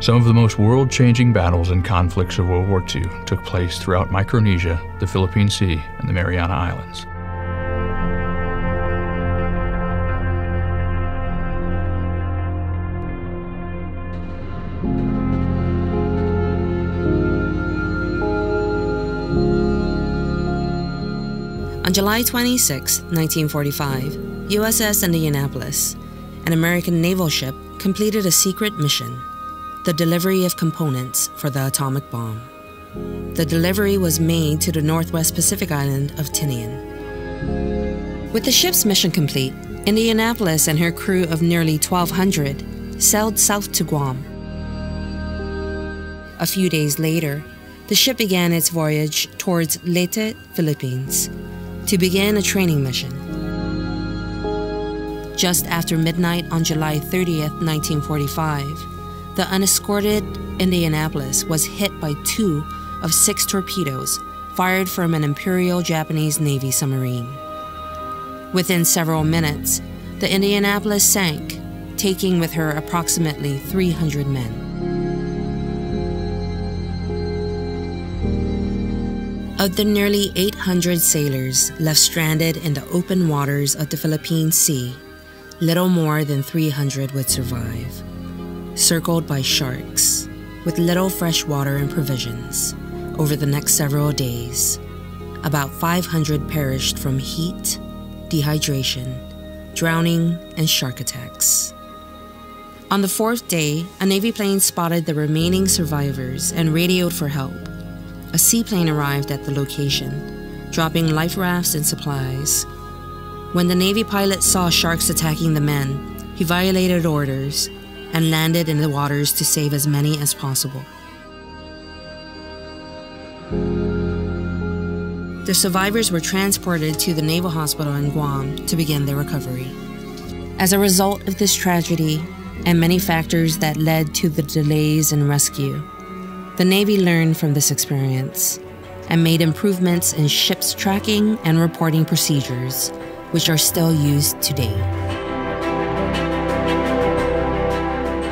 Some of the most world changing battles and conflicts of World War II took place throughout Micronesia, the Philippine Sea, and the Mariana Islands. On July 26, 1945, USS Indianapolis, an American naval ship, completed a secret mission the delivery of components for the atomic bomb. The delivery was made to the northwest Pacific island of Tinian. With the ship's mission complete, Indianapolis and her crew of nearly 1,200 sailed south to Guam. A few days later, the ship began its voyage towards Leyte, Philippines, to begin a training mission. Just after midnight on July 30th, 1945, the unescorted Indianapolis was hit by two of six torpedoes fired from an Imperial Japanese Navy submarine. Within several minutes, the Indianapolis sank, taking with her approximately 300 men. Of the nearly 800 sailors left stranded in the open waters of the Philippine Sea, little more than 300 would survive. Circled by sharks, with little fresh water and provisions, over the next several days, about 500 perished from heat, dehydration, drowning, and shark attacks. On the fourth day, a Navy plane spotted the remaining survivors and radioed for help a seaplane arrived at the location, dropping life rafts and supplies. When the Navy pilot saw sharks attacking the men, he violated orders and landed in the waters to save as many as possible. The survivors were transported to the Naval Hospital in Guam to begin their recovery. As a result of this tragedy and many factors that led to the delays in rescue, the Navy learned from this experience and made improvements in ships' tracking and reporting procedures, which are still used today.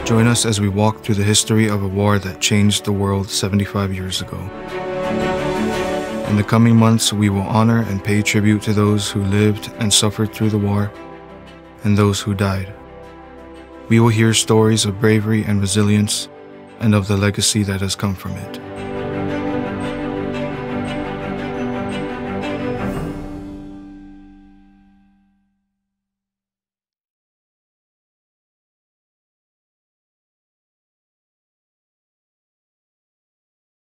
Join us as we walk through the history of a war that changed the world 75 years ago. In the coming months, we will honor and pay tribute to those who lived and suffered through the war and those who died. We will hear stories of bravery and resilience and of the legacy that has come from it.